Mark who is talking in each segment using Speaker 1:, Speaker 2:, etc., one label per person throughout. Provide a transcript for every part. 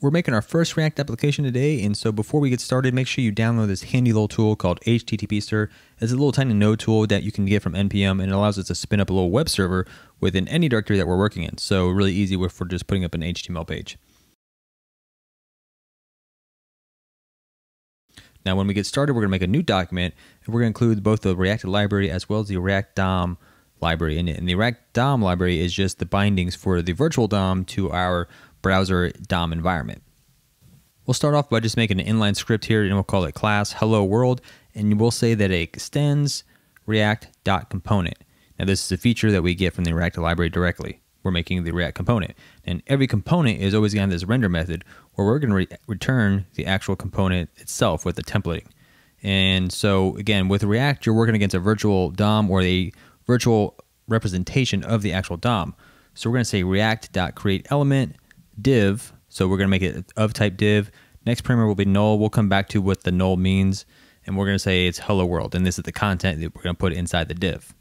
Speaker 1: We're making our first React application today, and so before we get started, make sure you download this handy little tool called HTTPster. It's a little tiny node tool that you can get from NPM, and it allows us to spin up a little web server within any directory that we're working in. So really easy we're just putting up an HTML page. Now, when we get started, we're going to make a new document, and we're going to include both the React library as well as the React DOM library. And the React DOM library is just the bindings for the virtual DOM to our browser DOM environment. We'll start off by just making an inline script here and we'll call it class hello world and we'll say that it extends react.component. Now this is a feature that we get from the React library directly. We're making the React component and every component is always going to have this render method where we're going to re return the actual component itself with the templating. And so again, with React, you're working against a virtual DOM or a virtual representation of the actual DOM. So we're going to say react.createElement div. So we're going to make it of type div. Next parameter will be null. We'll come back to what the null means. And we're going to say it's hello world. And this is the content that we're going to put inside the div.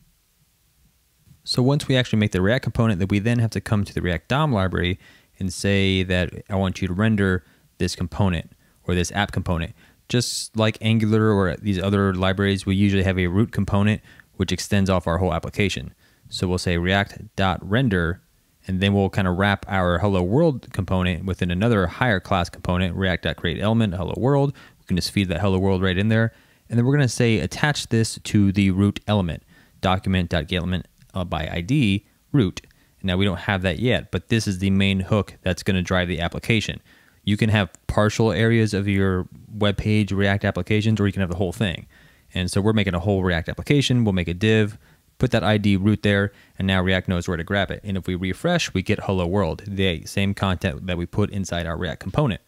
Speaker 1: So once we actually make the React component, that we then have to come to the React DOM library and say that I want you to render this component or this app component. Just like Angular or these other libraries, we usually have a root component which extends off our whole application. So we'll say react.render and then we'll kind of wrap our hello world component within another higher class component, react.create element, hello world. We can just feed that hello world right in there. And then we're going to say attach this to the root element, document.getElement uh, by ID root. Now we don't have that yet, but this is the main hook that's going to drive the application. You can have partial areas of your web page React applications, or you can have the whole thing. And so we're making a whole React application. We'll make a div put that ID root there, and now React knows where to grab it. And if we refresh, we get hello world, the same content that we put inside our React component.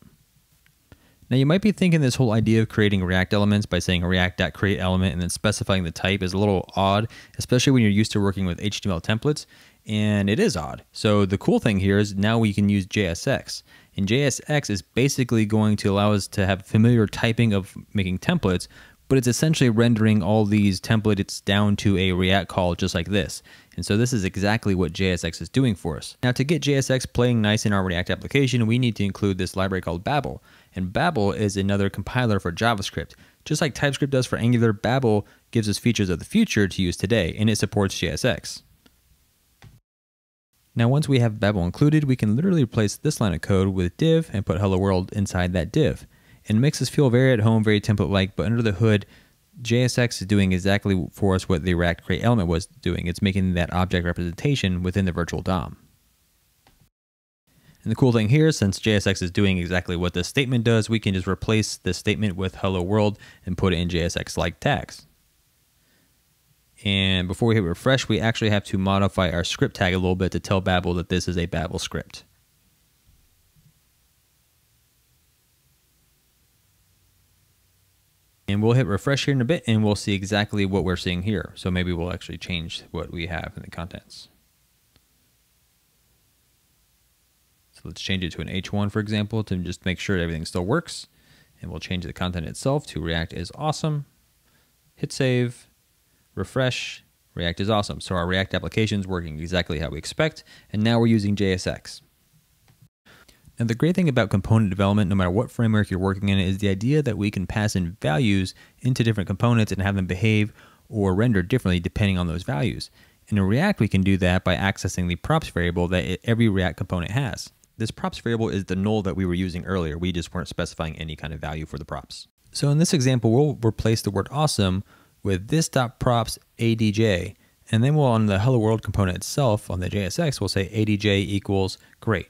Speaker 1: Now you might be thinking this whole idea of creating React elements by saying react.create element and then specifying the type is a little odd, especially when you're used to working with HTML templates, and it is odd. So the cool thing here is now we can use JSX. And JSX is basically going to allow us to have familiar typing of making templates, but it's essentially rendering all these templates down to a React call just like this. And so this is exactly what JSX is doing for us. Now to get JSX playing nice in our React application, we need to include this library called Babel. And Babel is another compiler for JavaScript. Just like TypeScript does for Angular, Babel gives us features of the future to use today, and it supports JSX. Now once we have Babel included, we can literally replace this line of code with div and put hello world inside that div and makes us feel very at home, very template-like, but under the hood, JSX is doing exactly for us what the React Create element was doing. It's making that object representation within the virtual DOM. And the cool thing here, since JSX is doing exactly what this statement does, we can just replace this statement with hello world and put it in JSX-like tags. And before we hit refresh, we actually have to modify our script tag a little bit to tell Babel that this is a Babel script. And we'll hit refresh here in a bit and we'll see exactly what we're seeing here. So maybe we'll actually change what we have in the contents. So let's change it to an H1, for example, to just make sure everything still works. And we'll change the content itself to React is awesome. Hit save, refresh, React is awesome. So our React application is working exactly how we expect. And now we're using JSX. And the great thing about component development, no matter what framework you're working in, is the idea that we can pass in values into different components and have them behave or render differently depending on those values. And in React, we can do that by accessing the props variable that every React component has. This props variable is the null that we were using earlier. We just weren't specifying any kind of value for the props. So in this example, we'll replace the word awesome with this.props adj. And then we'll on the hello world component itself on the JSX, we'll say adj equals great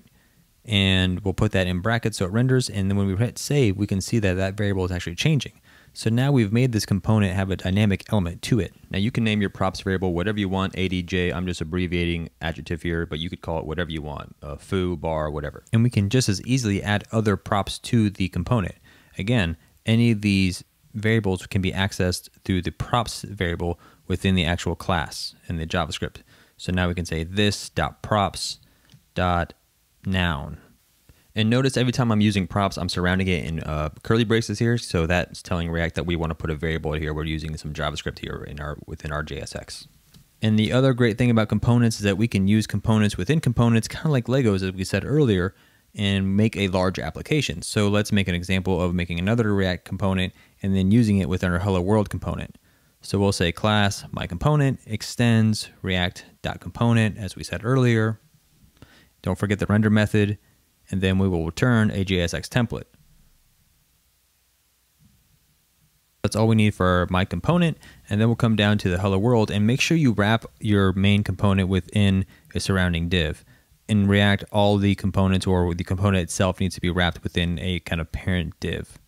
Speaker 1: and we'll put that in brackets so it renders and then when we hit save we can see that that variable is actually changing. So now we've made this component have a dynamic element to it. Now you can name your props variable whatever you want, ADJ, I'm just abbreviating adjective here, but you could call it whatever you want, uh, foo, bar, whatever. And we can just as easily add other props to the component. Again, any of these variables can be accessed through the props variable within the actual class in the JavaScript. So now we can say this dot props dot noun. And notice every time I'm using props, I'm surrounding it in uh, curly braces here. So that's telling React that we want to put a variable here. We're using some JavaScript here in our within our JSX. And the other great thing about components is that we can use components within components, kind of like Legos, as we said earlier, and make a large application. So let's make an example of making another React component and then using it within our hello world component. So we'll say class my component extends react.component as we said earlier. Don't forget the render method and then we will return a JSX template. That's all we need for my component and then we'll come down to the hello world and make sure you wrap your main component within a surrounding div. In React, all the components or the component itself needs to be wrapped within a kind of parent div.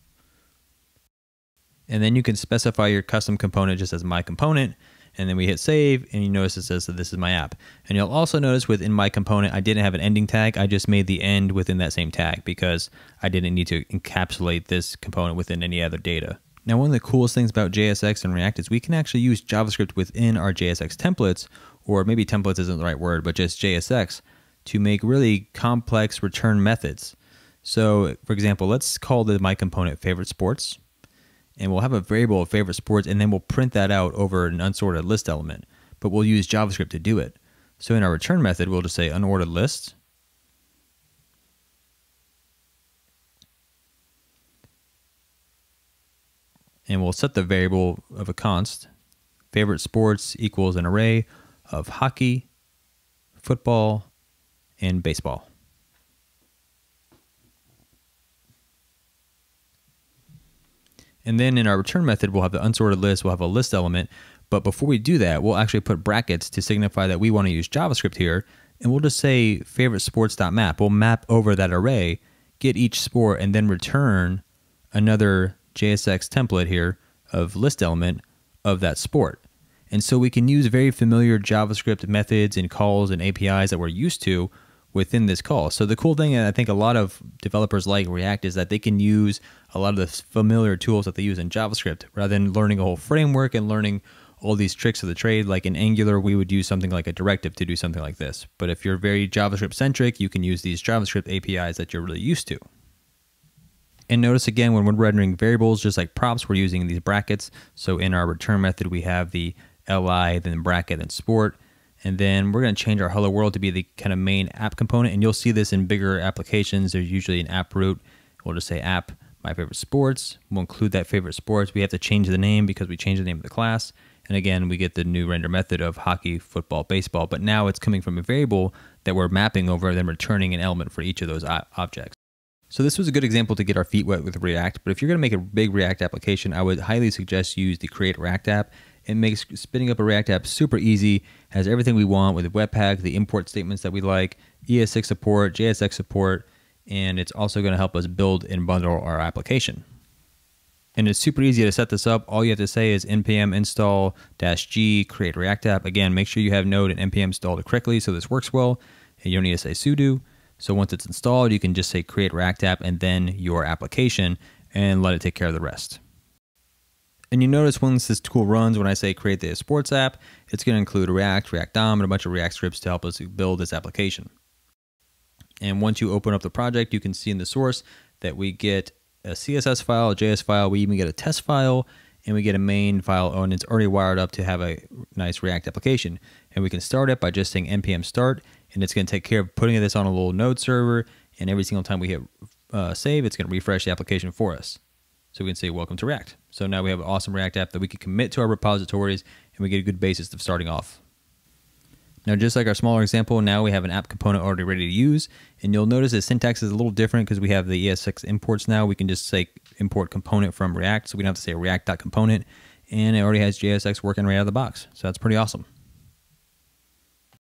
Speaker 1: And then you can specify your custom component just as my component. And then we hit save and you notice it says that this is my app. And you'll also notice within my component, I didn't have an ending tag. I just made the end within that same tag because I didn't need to encapsulate this component within any other data. Now, one of the coolest things about JSX and React is we can actually use JavaScript within our JSX templates, or maybe templates isn't the right word, but just JSX, to make really complex return methods. So, for example, let's call the my component favorite sports, and we'll have a variable of favorite sports, and then we'll print that out over an unsorted list element, but we'll use JavaScript to do it. So in our return method, we'll just say unordered list, and we'll set the variable of a const favorite sports equals an array of hockey, football, and baseball. And then in our return method, we'll have the unsorted list, we'll have a list element. But before we do that, we'll actually put brackets to signify that we want to use JavaScript here. And we'll just say favorite sports.map. We'll map over that array, get each sport, and then return another JSX template here of list element of that sport. And so we can use very familiar JavaScript methods and calls and APIs that we're used to within this call. So the cool thing, and I think a lot of developers like React, is that they can use a lot of the familiar tools that they use in JavaScript rather than learning a whole framework and learning all these tricks of the trade. Like in Angular, we would use something like a directive to do something like this. But if you're very JavaScript centric, you can use these JavaScript APIs that you're really used to. And notice again, when we're rendering variables, just like props, we're using these brackets. So in our return method, we have the li, then bracket, then sport. And then we're going to change our hello world to be the kind of main app component. And you'll see this in bigger applications. There's usually an app root. We'll just say app, my favorite sports. We'll include that favorite sports. We have to change the name because we changed the name of the class. And again, we get the new render method of hockey, football, baseball. But now it's coming from a variable that we're mapping over then returning an element for each of those objects. So this was a good example to get our feet wet with React, but if you're going to make a big React application, I would highly suggest use the Create React app. It makes spinning up a React app super easy, has everything we want with Webpack, the import statements that we like, ES6 support, JSX support, and it's also going to help us build and bundle our application. And it's super easy to set this up. All you have to say is npm install dash -g create react app. Again, make sure you have node and npm installed correctly so this works well. And you don't need to say sudo. So once it's installed, you can just say create React app and then your application and let it take care of the rest. And you notice once this tool runs, when I say create the sports app, it's going to include React, React DOM, and a bunch of React scripts to help us build this application. And once you open up the project, you can see in the source that we get a CSS file, a JS file, we even get a test file, and we get a main file, and it's already wired up to have a nice React application. And we can start it by just saying npm start, and it's going to take care of putting this on a little node server. And every single time we hit uh, save, it's going to refresh the application for us. So we can say, welcome to React. So now we have an awesome React app that we can commit to our repositories and we get a good basis of starting off. Now, just like our smaller example, now we have an app component already ready to use. And you'll notice the syntax is a little different because we have the ES6 imports now. We can just say import component from React. So we don't have to say react.component. And it already has JSX working right out of the box. So that's pretty awesome.